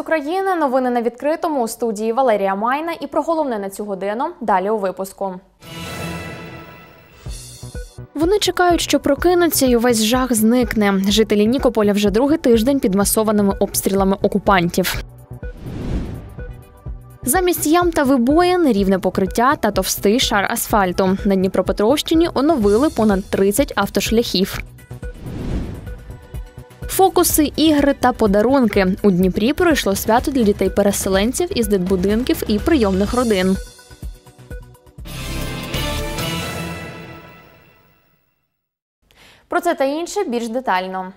України. Новини на відкритому у студії Валерія Майна. І про головне на цю годину далі у випуску. Вони чекають, що прокинуться, і увесь жах зникне. Жителі Нікополя вже другий тиждень під масованими обстрілами окупантів. Замість ям та вибоїн рівне покриття та товстий шар асфальту. На Дніпропетровщині оновили понад 30 автошляхів. Фокуси, ігри та подарунки у Дніпрі пройшло свято для дітей-переселенців із дитбудинків і прийомних родин. Про це та інше більш детально.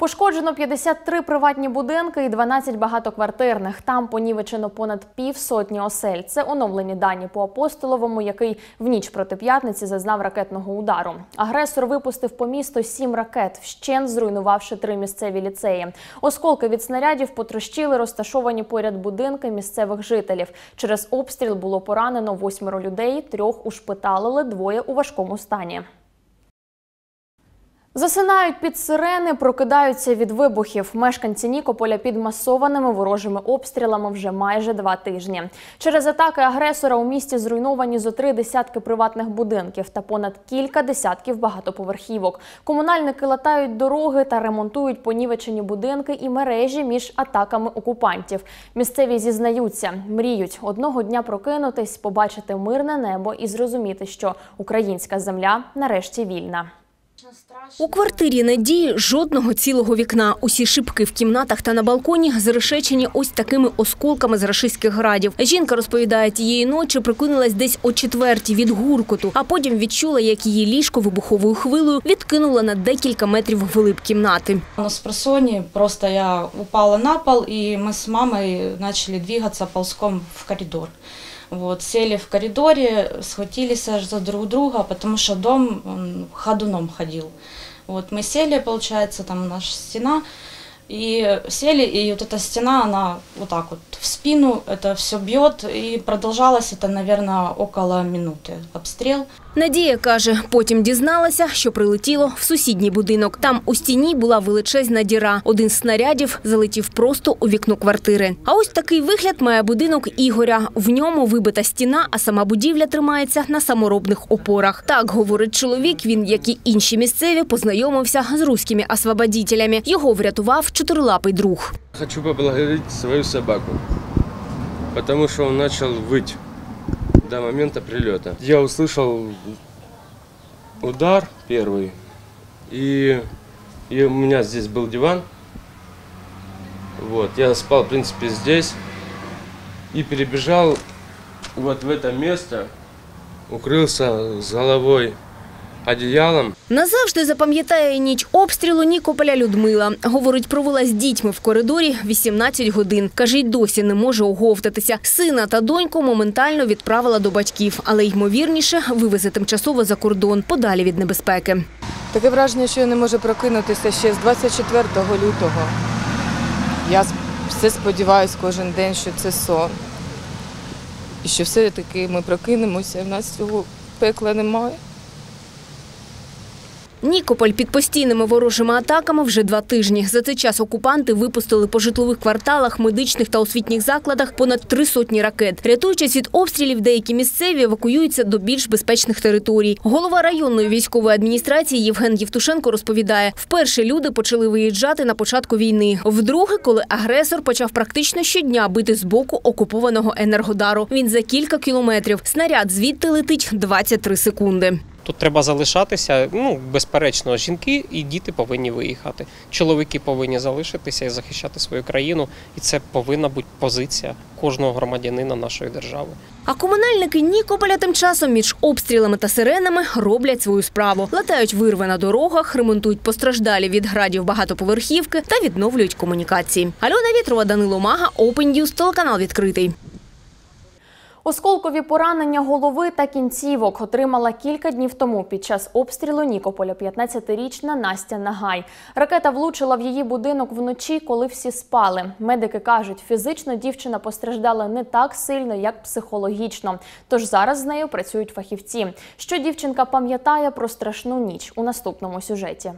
Пошкоджено 53 приватні будинки і 12 багатоквартирних. Там понівечено понад півсотні осель. Це оновлені дані по апостоловому, який в ніч проти п'ятниці зазнав ракетного удару. Агресор випустив по місту сім ракет, вщент зруйнувавши три місцеві ліцеї. Осколки від снарядів потрощили розташовані поряд будинки місцевих жителів. Через обстріл було поранено восьмеро людей, трьох ушпиталили, двоє у важкому стані. Засинають під сирени, прокидаються від вибухів. Мешканці Нікополя під масованими ворожими обстрілами вже майже два тижні. Через атаки агресора у місті зруйновані зо три десятки приватних будинків та понад кілька десятків багатоповерхівок. Комунальники латають дороги та ремонтують понівечені будинки і мережі між атаками окупантів. Місцеві зізнаються, мріють одного дня прокинутись, побачити мирне небо і зрозуміти, що українська земля нарешті вільна. У квартирі Надії жодного цілого вікна. Усі шибки в кімнатах та на балконі зарешечені ось такими осколками з рашистських градів. Жінка розповідає, тієї ночі прокинулась десь о четвертій від гуркоту, а потім відчула, як її ліжко вибуховою хвилею відкинула на декілька метрів вглиб кімнати. На спросоне просто я упала на пол, и мы с мамой начали двигаться ползком в коридор. Вот, сели в коридоре, схватились аж за друг друга, потому что дом он ходуном ходил. Вот, мы сели, получается, там наша стена, и сели, и вот эта стена, она вот так вот в спину, это все бьет, и продолжалось это, наверное, около минуты обстрел. Надія каже, потім дізналася, що прилетіло в сусідній будинок. Там у стіні була величезна діра. Один з снарядів залетів просто у вікно квартири. А ось такий вигляд має будинок Ігоря. В ньому вибита стіна, а сама будівля тримається на саморобних опорах. Так говорить чоловік. Він, як і інші місцеві, познайомився з руськими освободітелями. Його врятував чотирилапий друг. Хочу поблагодарить свою собаку, потому что он начал выть до момента прилета. Я услышал удар первый, и, и у меня здесь был диван. Вот, я спал, в принципе, здесь и перебежал вот в это место, укрылся с головой одеялом. Назавжди запам'ятає ніч обстрілу Нікополя Людмила. Говорить, провела з дітьми в коридорі 18 годин. Каже, й досі не може оговтатися. Сина та доньку моментально відправила до батьків, але ймовірніше вивезе тимчасово за кордон, подалі від небезпеки. Таке враження, що я не можу прокинутися ще з 24 лютого. Я все сподіваюся кожен день, що це сон. І що все-таки ми прокинемося, і в нас цього пекла немає. Нікополь під постійними ворожими атаками вже два тижні. За цей час окупанти випустили по житлових кварталах, медичних та освітніх закладах понад три сотні ракет. Рятуючись від обстрілів, деякі місцеві евакуюються до більш безпечних територій. Голова районної військової адміністрації Євген Євтушенко розповідає: вперше люди почали виїжджати на початку війни. Вдруге, коли агресор почав практично щодня бити з боку окупованого енергодару. Він за кілька кілометрів. Снаряд звідти летить 23 секунди. Тут треба залишатися. Ну, безперечно, жінки і діти повинні виїхати. Чоловіки повинні залишитися і захищати свою країну. І це повинна бути позиція кожного громадянина нашої держави. А комунальники Нікополя тим часом між обстрілами та сиренами роблять свою справу. Латають вирви на дорогах, ремонтують постраждалі від градів багатоповерхівки та відновлюють комунікації. Альона Вітрова, Данило Мага, Open News, телеканал відкритий. Осколкові поранення голови та кінцівок отримала кілька днів тому під час обстрілу Нікополя 15-річна Настя Нагай. Ракета влучила в її будинок вночі, коли всі спали. Медики кажуть, фізично дівчина постраждала не так сильно, як психологічно. Тож зараз з нею працюють фахівці. Що дівчинка пам'ятає про страшну ніч у наступному сюжеті.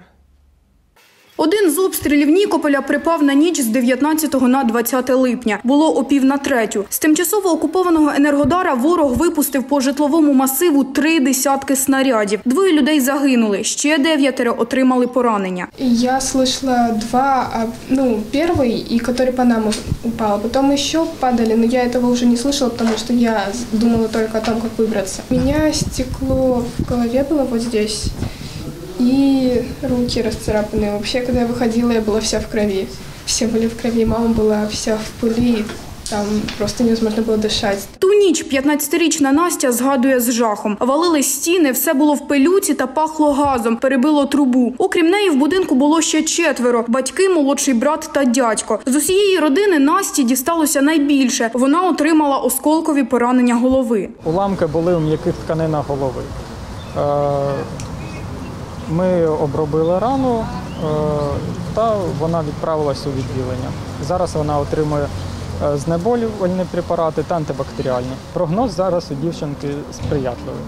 Один з обстрілів Нікополя припав на ніч з 19 на 20 липня. Було о пів на третю. З тимчасово окупованого Енергодара ворог випустив по житловому масиву три десятки снарядів. Двоє людей загинули, ще дев'ятеро отримали поранення. Я слышала два, а, ну, первый, и который по нам упал. Потом еще падали, но я этого уже не слышала, потому что я с- думала только о том, как выбраться. У меня стекло в голове было вот здесь, и руки расцарапанные. Вообще, когда я выходила, я была вся в крови. Все были в крови, мама была вся в пыли, там просто невозможно было дышать. Ту ніч 15-річна Настя згадує з жахом. Валили стіни, все було в пилюці та пахло газом, перебило трубу. Окрім неї, в будинку було ще четверо: батьки, молодший брат та дядько. З усієї родини Насті дісталося найбільше. Вона отримала осколкові поранення голови. Уламки були у м'яких тканинах голови. Е, ми обробили рану е, та вона відправилась у відділення. Зараз вона отримує е, знеболювальні препарати та антибактеріальні. Прогноз зараз у дівчинки сприятливий.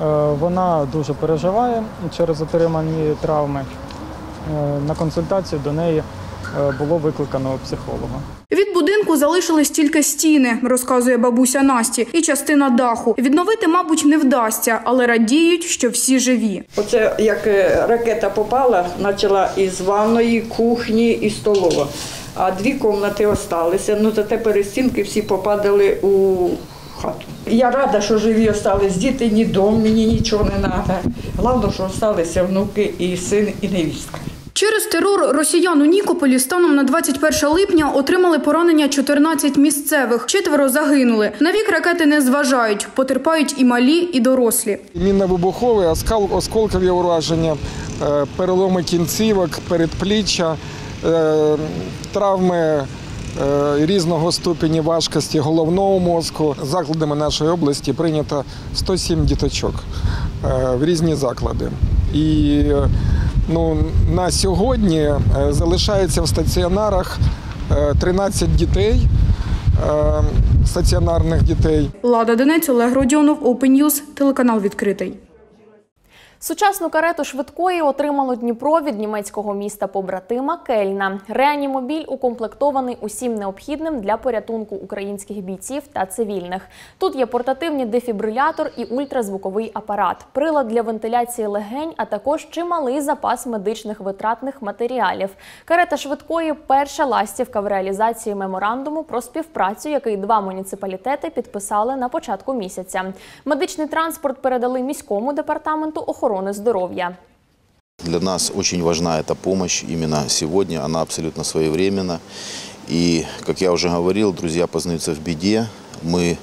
Е, Вона дуже переживає через отримані травми. На консультацію до неї було викликано психолога. Від будинку залишились тільки стіни, розказує бабуся Насті, і частина даху. Відновити, мабуть, не вдасться, але радіють, що всі живі. Оце як е, ракета попала, почала із ванної, кухні і столова. А дві кімнати залишилися. Ну зате перестінки всі попадали у хату. Я рада, що живі залишились діти, ні дом, мені нічого не треба. Головне, що залишилися внуки і син, і невістка. Через терор росіян у Нікополі станом на 21 липня отримали поранення 14 місцевих. Четверо загинули. На вік ракети не зважають, потерпають і малі, і дорослі. Мінно-вибухове, оскал- осколкові ураження, е, переломи кінцівок, передпліччя, е, травми е, різного ступені важкості головного мозку. Закладами нашої області прийнято 107 діточок в різні заклади. І ну, на сьогодні е, залишається в стаціонарах е, 13 дітей, е, стаціонарних дітей. Лада Денець, Олег Родіонов, Open News, телеканал відкритий. Сучасну карету швидкої отримало Дніпро від німецького міста побратима Кельна. Реанімобіль укомплектований усім необхідним для порятунку українських бійців та цивільних. Тут є портативний дефібрилятор і ультразвуковий апарат, прилад для вентиляції легень, а також чималий запас медичних витратних матеріалів. Карета швидкої перша ластівка в реалізації меморандуму про співпрацю, який два муніципалітети підписали на початку місяця. Медичний транспорт передали міському департаменту охорони здоров'я. Для нас очень важна эта помощь именно сегодня, она абсолютно своевременна. И, как я уже говорил, друзья познаются в беде. Мы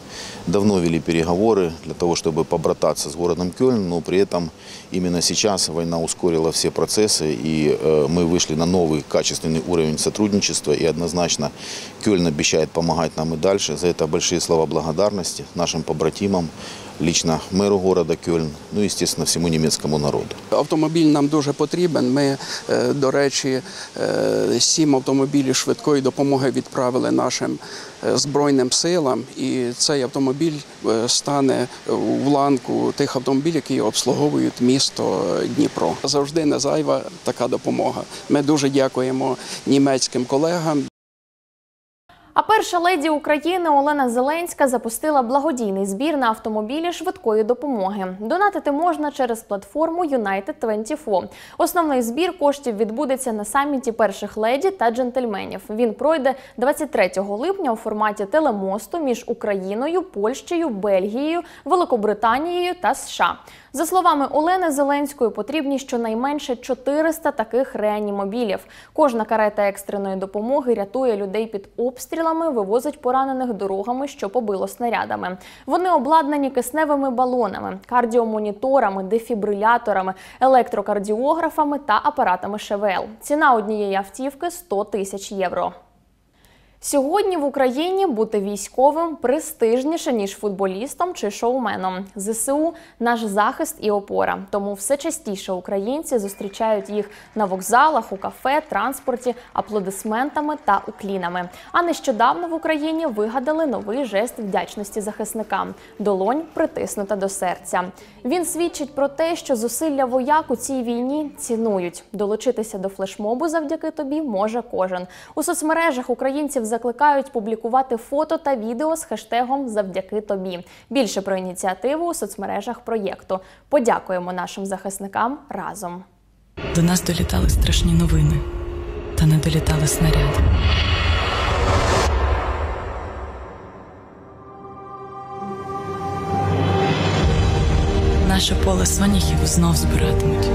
давно вели переговоры для того, чтобы побрататься с городом Кёльн, но при этом именно сейчас война ускорила все процессы, и э, мы вышли на новый качественный уровень сотрудничества, и однозначно Кёльн обещает помогать нам и дальше. За это большие слова благодарности нашим побратимам, лично мэру города Кёльн, ну и, естественно, всему немецкому народу. Автомобіль нам дуже потрібен. Ми, е, до речі, е, сім автомобілів швидкої допомоги відправили нашим е, збройним силам, і цей автомобіль стане у ланку тих автомобілів, які обслуговують місто Дніпро. Завжди не зайва така допомога. Ми дуже дякуємо німецьким колегам. А перша леді України Олена Зеленська запустила благодійний збір на автомобілі швидкої допомоги. Донатити можна через платформу United24. Основний збір коштів відбудеться на саміті перших леді та джентльменів. Він пройде 23 липня у форматі телемосту між Україною, Польщею, Бельгією, Великобританією та США. За словами Олени Зеленської, потрібні щонайменше 400 таких реанімобілів. Кожна карета екстреної допомоги рятує людей під обстрілами, вивозить поранених дорогами, що побило снарядами. Вони обладнані кисневими балонами, кардіомоніторами, дефібриляторами, електрокардіографами та апаратами ШВЛ. Ціна однієї автівки 100 тисяч євро. Сьогодні в Україні бути військовим престижніше ніж футболістом чи шоуменом. ЗСУ наш захист і опора. Тому все частіше українці зустрічають їх на вокзалах, у кафе, транспорті, аплодисментами та уклінами. А нещодавно в Україні вигадали новий жест вдячності захисникам долонь притиснута до серця. Він свідчить про те, що зусилля вояк у цій війні цінують. Долучитися до флешмобу завдяки тобі може кожен. У соцмережах українців закликають публікувати фото та відео з хештегом Завдяки тобі. Більше про ініціативу у соцмережах проєкту. Подякуємо нашим захисникам разом. До нас долітали страшні новини, та не долітали снаряди. Наше поле соняхів знов збиратимуть.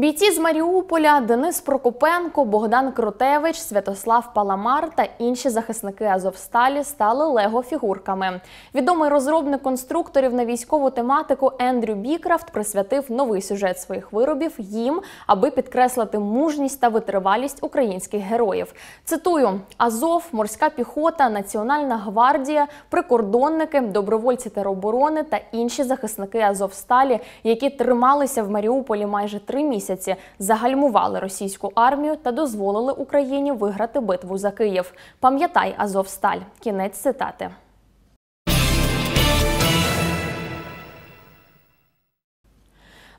Бійці з Маріуполя, Денис Прокопенко, Богдан Крутевич, Святослав Паламар та інші захисники Азовсталі стали лего-фігурками. Відомий розробник конструкторів на військову тематику Ендрю Бікрафт присвятив новий сюжет своїх виробів їм, аби підкреслити мужність та витривалість українських героїв. Цитую: Азов, морська піхота, Національна гвардія, прикордонники, добровольці тероборони та інші захисники Азовсталі, які трималися в Маріуполі майже три місяці, загальмували російську армію та дозволили Україні виграти битву за Київ. Пам'ятай Азовсталь. Кінець цитати.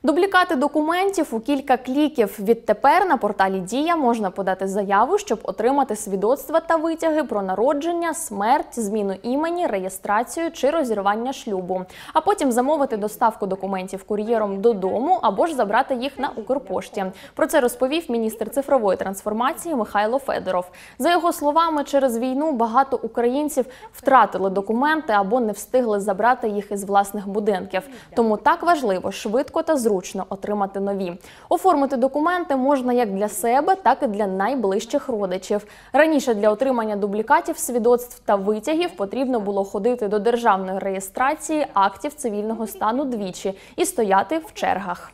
Дублікати документів у кілька кліків. Відтепер на порталі Дія можна подати заяву, щоб отримати свідоцтва та витяги про народження, смерть, зміну імені, реєстрацію чи розірвання шлюбу, а потім замовити доставку документів кур'єром додому або ж забрати їх на Укрпошті. Про це розповів міністр цифрової трансформації Михайло Федоров. За його словами, через війну багато українців втратили документи або не встигли забрати їх із власних будинків. Тому так важливо швидко та зручно отримати нові. Оформити документи можна як для себе, так і для найближчих родичів. Раніше для отримання дублікатів, свідоцтв та витягів потрібно було ходити до державної реєстрації актів цивільного стану двічі і стояти в чергах.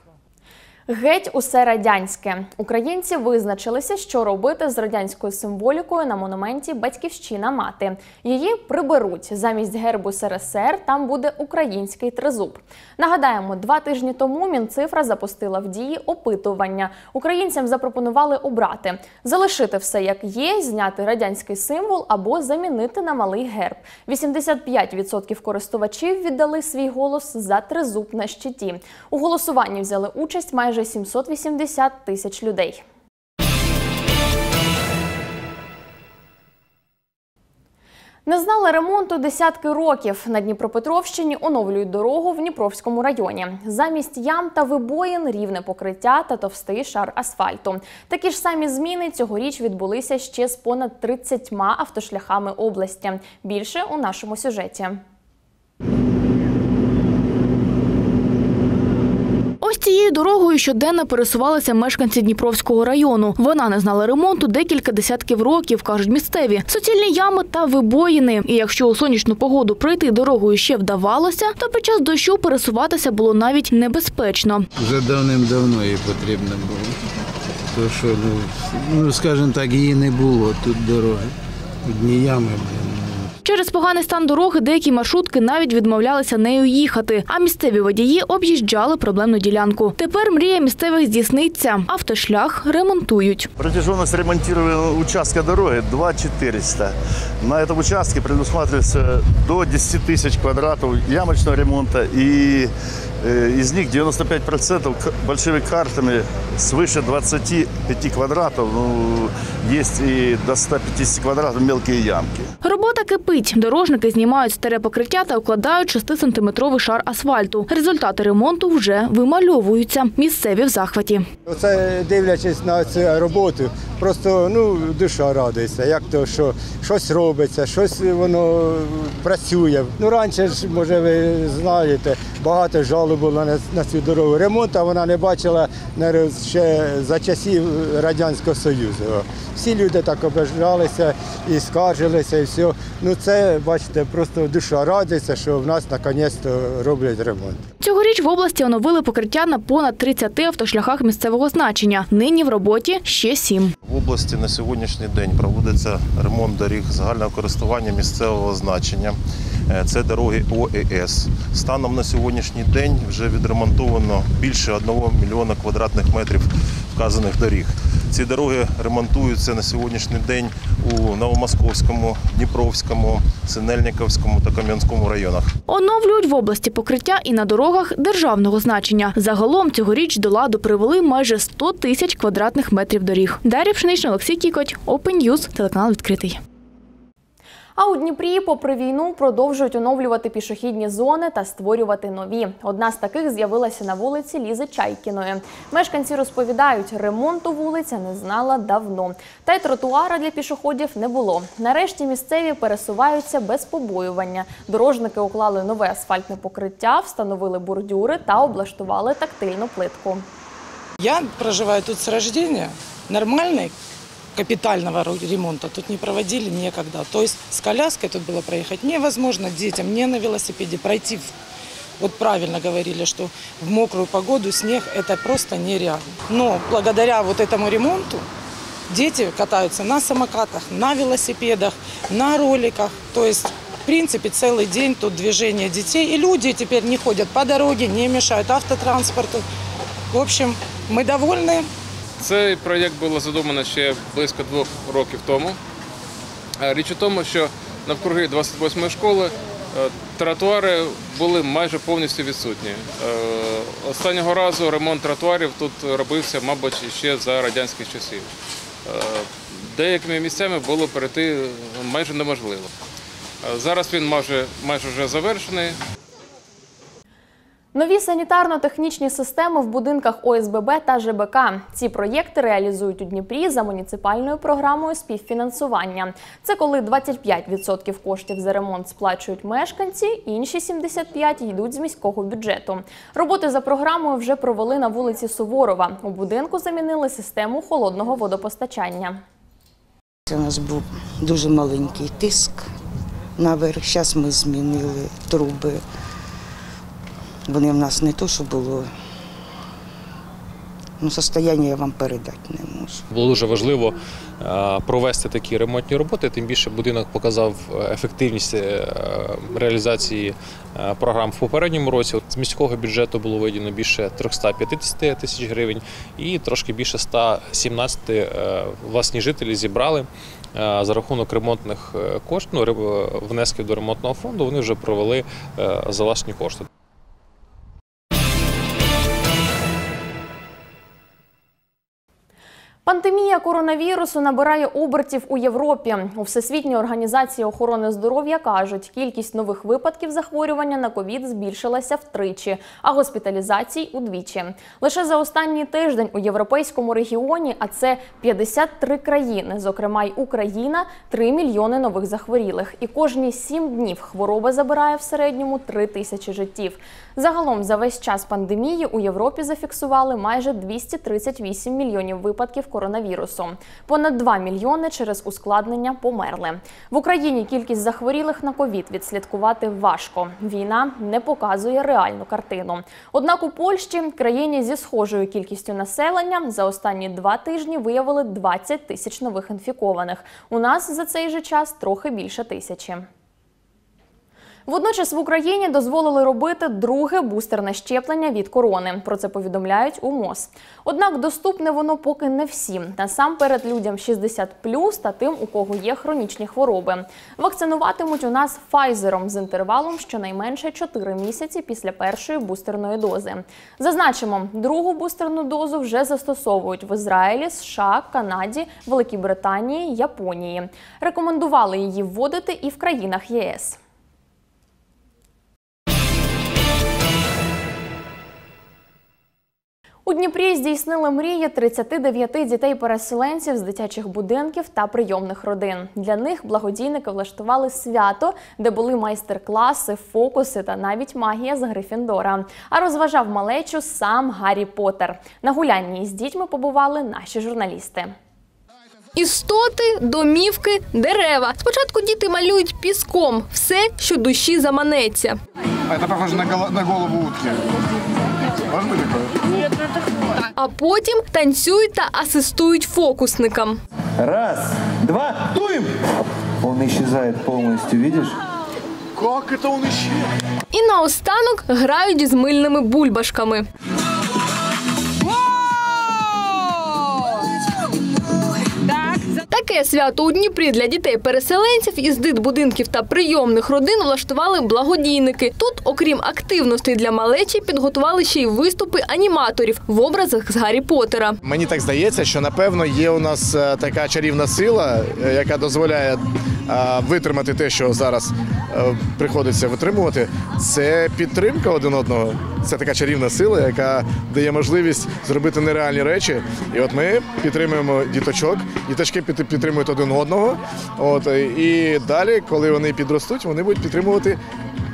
Геть усе радянське. Українці визначилися, що робити з радянською символікою на монументі Батьківщина мати. Її приберуть замість гербу СРСР. Там буде український тризуб. Нагадаємо, два тижні тому Мінцифра запустила в дії опитування. Українцям запропонували обрати залишити все як є, зняти радянський символ або замінити на малий герб. 85% користувачів віддали свій голос за тризуб на щиті. У голосуванні взяли участь майже 780 тисяч людей. Не знали ремонту десятки років. На Дніпропетровщині оновлюють дорогу в Дніпровському районі. Замість ям та вибоїн рівне покриття та товстий шар асфальту. Такі ж самі зміни цьогоріч відбулися ще з понад 30 автошляхами області. Більше у нашому сюжеті. Цією дорогою щоденно пересувалися мешканці Дніпровського району. Вона не знала ремонту декілька десятків років, кажуть місцеві. Суцільні ями та вибоїни. І якщо у сонячну погоду пройти дорогою ще вдавалося, то під час дощу пересуватися було навіть небезпечно. Вже давним-давно її потрібно було. То що, ну, ну скажімо так, її не було тут дороги. Одні ями. Через поганий стан дороги деякі маршрутки навіть відмовлялися нею їхати, а місцеві водії об'їжджали проблемну ділянку. Тепер мрія місцевих здійсниться. Автошлях ремонтують. Протяженность ремонтированного участка дороги 2400. На этом участке предусматривается до 10 тысяч квадратов ямочного ремонта и э, из них 95% к- большими картами свыше 25 квадратов. Ну, есть и до 150 квадратов мелкие ямки. Робота кипить. Дорожники знімають старе покриття та укладають 6-сантиметровий шар асфальту. Результати ремонту вже вимальовуються. Місцеві в захваті. Оце дивлячись на цю роботу, просто ну душа радується. Як то, що щось робиться, щось воно працює. Ну раніше ж, може, ви знаєте, багато жалоб було на, цю дорогу. Ремонту вона не бачила ще за часів Радянського Союзу. Всі люди так ображалися і скаржилися, і все. Ну це, бачите, просто душа радується, що в нас наконець-то роблять ремонт. Цьогоріч в області оновили покриття на понад 30 автошляхах місцевого значення. Нині в роботі ще сім. В області на сьогоднішній день проводиться ремонт доріг загального користування місцевого значення. Е, Це дороги ОЕС. Станом на сьогоднішній день вже відремонтовано більше 1 мільйона квадратних метрів вказаних доріг. Ці дороги ремонтуються на сьогоднішній день у Новомосковському, Дніпровському, Синельниковському та Кам'янському районах. Оновлюють в області покриття і на дорогах державного значення. Загалом цьогоріч до ладу привели майже 100 тисяч квадратних метрів доріг. Дар'я Пшенична, Олексій Кікоть, News, телеканал відкритий. А у Дніпрі, попри війну, продовжують оновлювати пішохідні зони та створювати нові. Одна з таких з'явилася на вулиці Лізи Чайкіної. Мешканці розповідають, ремонту вулиця не знала давно. Та й тротуара для пішоходів не було. Нарешті місцеві пересуваються без побоювання. Дорожники уклали нове асфальтне покриття, встановили бордюри та облаштували тактильну плитку. Я проживаю тут с рождения. Нормальной капитального ремонта тут не проводили никогда. То есть с коляской тут было проехать невозможно детям, не на велосипеде пройти. Вот правильно говорили, что в мокрую погоду снег это просто нереально. Но благодаря вот этому ремонту дети катаются на самокатах, на велосипедах, на роликах. То есть в принципе, целый день тут движение детей. И люди теперь не ходят по дороге, не мешают автотранспорту. В общем, мы довольны. Цей проєкт було задумано ще близько двох років тому. Е, Річ у тому, що навкруги 28-ї школи е, тротуари були майже повністю відсутні. Е, Останнього разу ремонт тротуарів тут робився, мабуть, ще за радянських часів. Деякими місцями було перейти майже неможливо. Зараз він майже, майже вже завершений. Нові санітарно-технічні системи в будинках ОСББ та ЖБК. Ці проєкти реалізують у Дніпрі за муніципальною програмою співфінансування. Це коли 25% коштів за ремонт сплачують мешканці, інші 75% йдуть з міського бюджету. Роботи за програмою вже провели на вулиці Суворова. У будинку замінили систему холодного водопостачання. У нас був дуже маленький тиск наверх. Зараз ми змінили труби. Вони в нас не то, що було. Ну, состояння я вам передати не можу. Було дуже важливо е, провести такі ремонтні роботи. Тим більше будинок показав е, ефективність е, реалізації програм в попередньому році. З міського бюджету було виділено більше 350 тисяч гривень, і трошки більше 117 е, власні жителі зібрали. За рахунок ремонтних коштів, ну, внесків до ремонтного фонду, вони вже провели за власні кошти. Пандемія коронавірусу набирає обертів у Європі. У Всесвітній організації охорони здоров'я кажуть, кількість нових випадків захворювання на ковід збільшилася втричі, а госпіталізацій удвічі. Лише за останній тиждень у європейському регіоні, а це 53 країни, зокрема й Україна, 3 мільйони нових захворілих. І кожні 7 днів хвороба забирає в середньому 3 тисячі життів. Загалом за весь час пандемії у Європі зафіксували майже 238 мільйонів випадків коронавірусу. Понад 2 мільйони через ускладнення померли. В Україні кількість захворілих на ковід відслідкувати важко. Війна не показує реальну картину. Однак у Польщі, країні зі схожою кількістю населення, за останні два тижні виявили 20 тисяч нових інфікованих. У нас за цей же час трохи більше тисячі. Водночас в Україні дозволили робити друге бустерне щеплення від корони. Про це повідомляють у МОЗ. Однак доступне воно поки не всім. Насамперед людям 60+, та тим, у кого є хронічні хвороби. Вакцинуватимуть у нас Файзером з інтервалом щонайменше 4 місяці після першої бустерної дози. Зазначимо, другу бустерну дозу вже застосовують в Ізраїлі, США, Канаді, Великій Британії, Японії. Рекомендували її вводити і в країнах ЄС. У Дніпрі здійснили мрії 39 дітей-переселенців з дитячих будинків та прийомних родин. Для них благодійники влаштували свято, де були майстер-класи, фокуси та навіть магія з Грифіндора. А розважав малечу сам Гаррі Поттер. На гулянні із дітьми побували наші журналісти. Істоти, домівки, дерева. Спочатку діти малюють піском все, що душі заманеться. Это похоже на голову утки. А потім танцюють та асистують фокусникам. Раз, два, туєм! Он исчезает повністю. видишь? Як це он исчез? І наостанок грають з мильними бульбашками. Таке свято у Дніпрі для дітей-переселенців із дитбудинків та прийомних родин влаштували благодійники. Тут, окрім активностей для малечі, підготували ще й виступи аніматорів в образах з Гаррі Поттера. Мені так здається, що напевно є у нас е, така чарівна сила, е, яка дозволяє е, витримати те, що зараз приходиться витримувати. Це підтримка один одного. Це така чарівна сила, яка дає можливість зробити нереальні речі. І от ми підтримуємо діточок, діточки під- підтримують один одного. От і далі, коли вони підростуть, вони будуть підтримувати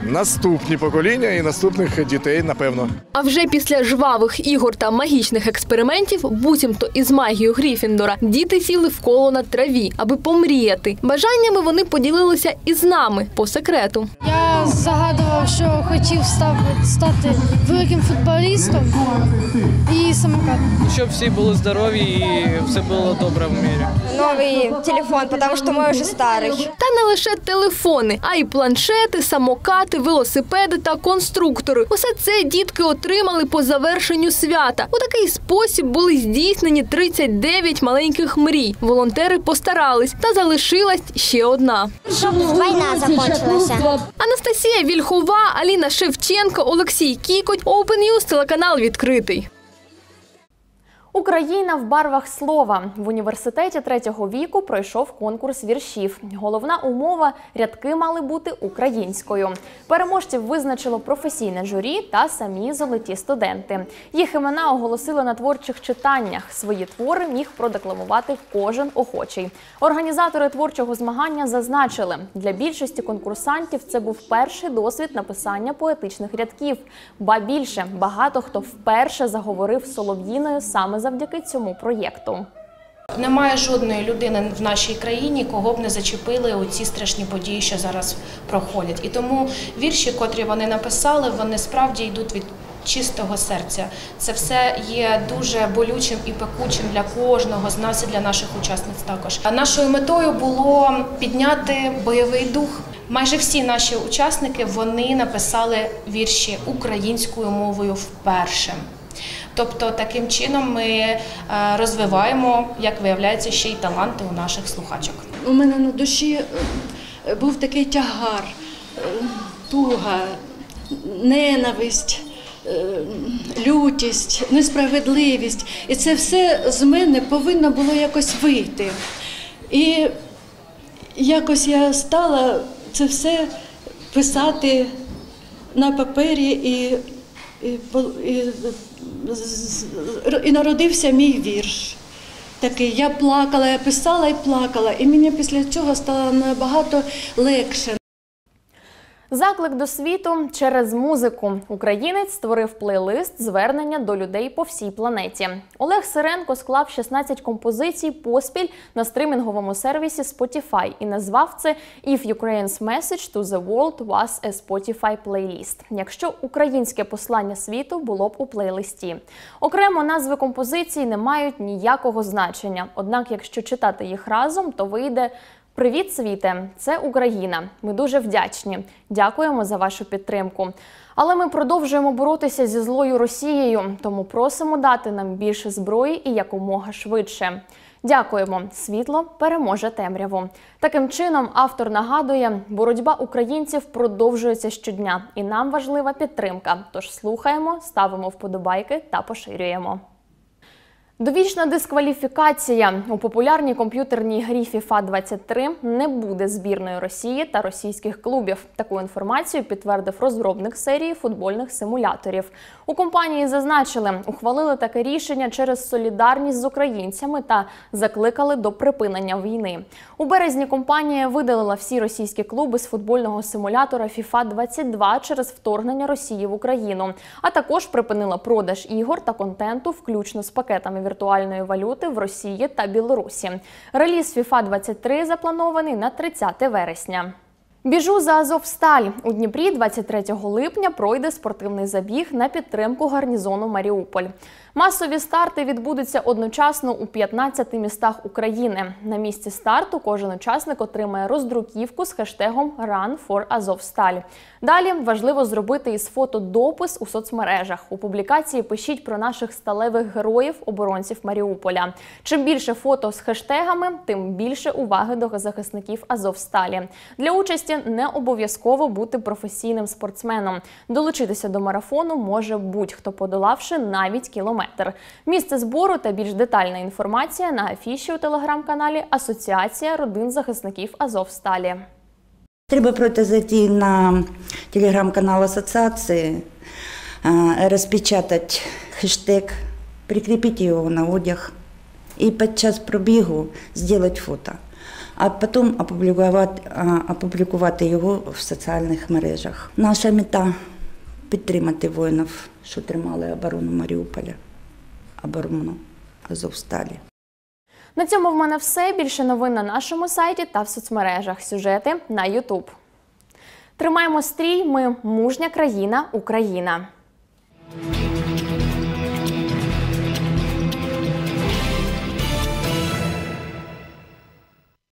наступні покоління і наступних дітей, напевно. А вже після жвавих ігор та магічних експериментів, буцімто із магією Гріфіндора, діти сіли в коло на траві, аби помріяти. Бажаннями вони поділилися із нами по секрету. Я загадував, що хотів став- стати великим футболістом і самокатом. Щоб всі були здорові і все було добре в мірі. Новый телефон, потому что мой уже старый. Та не лише телефони, а й планшети, самокати, велосипеди та конструктори. Усе це дітки отримали по завершенню свята. У такий спосіб були здійснені 39 маленьких мрій. Волонтери постарались, та залишилась ще одна. Щоб війна закінчилася. Анастасія Вільхова, Аліна Шевченко, Олексій Кікоть, Open News, телеканал відкритий. Україна в барвах слова в університеті третього віку пройшов конкурс віршів. Головна умова рядки мали бути українською. Переможців визначило професійне журі та самі золоті студенти. Їх імена оголосили на творчих читаннях. Свої твори міг продекламувати кожен охочий. Організатори творчого змагання зазначили, для більшості конкурсантів це був перший досвід написання поетичних рядків. Ба більше багато хто вперше заговорив солов'їною саме завдяки цьому проєкту. Немає жодної людини в нашій країні, кого б не зачепили у ці страшні події, що зараз проходять. І тому вірші, котрі вони написали, вони справді йдуть від чистого серця. Це все є дуже болючим і пекучим для кожного з нас і для наших учасниць також. Нашою метою було підняти бойовий дух. Майже всі наші учасники вони написали вірші українською мовою вперше. Тобто таким чином ми е, розвиваємо, як виявляється, ще й таланти у наших слухачок. У мене на душі е, був такий тягар, е, туга, ненависть, лютість, несправедливість. І це все з мене повинно було якось вийти. І якось я стала це все писати на папері і, і, народився мій вірш. Такий, я плакала, я писала і плакала, і мені після цього стало набагато легше. Заклик до світу через музику. Українець створив плейлист звернення до людей по всій планеті. Олег Сиренко склав 16 композицій поспіль на стримінговому сервісі Spotify і назвав це «If Ukraine's message to the world was a Spotify playlist», якщо українське послання світу було б у плейлисті. Окремо назви композицій не мають ніякого значення. Однак, якщо читати їх разом, то вийде Привіт, світе! Це Україна. Ми дуже вдячні. Дякуємо за вашу підтримку. Але ми продовжуємо боротися зі злою Росією, тому просимо дати нам більше зброї і якомога швидше. Дякуємо. Світло переможе темряву. Таким чином, автор нагадує, боротьба українців продовжується щодня, і нам важлива підтримка. Тож слухаємо, ставимо вподобайки та поширюємо. Довічна дискваліфікація у популярній комп'ютерній грі FIFA 23 не буде збірної Росії та російських клубів. Таку інформацію підтвердив розробник серії футбольних симуляторів. У компанії зазначили, ухвалили таке рішення через солідарність з українцями та закликали до припинення війни. У березні компанія видалила всі російські клуби з футбольного симулятора FIFA 22 через вторгнення Росії в Україну, а також припинила продаж ігор та контенту, включно з пакетами віртуальної валюти в Росії та Білорусі. Реліз FIFA 23 запланований на 30 вересня. Біжу за Азовсталь. У Дніпрі 23 липня пройде спортивний забіг на підтримку гарнізону Маріуполь. Масові старти відбудуться одночасно у 15 містах України. На місці старту кожен учасник отримає роздруківку з хештегом Run for Azovstal. Далі важливо зробити із фото допис у соцмережах. У публікації пишіть про наших сталевих героїв, оборонців Маріуполя. Чим більше фото з хештегами, тим більше уваги до захисників Азовсталі. Для участі не обов'язково бути професійним спортсменом. Долучитися до марафону може будь-хто подолавши навіть кілометр. Місце збору та більш детальна інформація на афіші у телеграм-каналі Асоціація родин захисників Азовсталі. Треба просто зайти на телеграм-канал Ассоциации, а, распечатать хештег, прикрепить его на одяг и подчас пробігу сделать фото, а потім опублікувати, а, опублікувати його в соціальних мережах. Наша мета підтримати воїнів, що тримали оборону Маріуполя, оборону Азовсталі. На цьому в мене все. Більше новин на нашому сайті та в соцмережах. Сюжети на Ютуб. Тримаємо стрій. Ми мужня країна, Україна.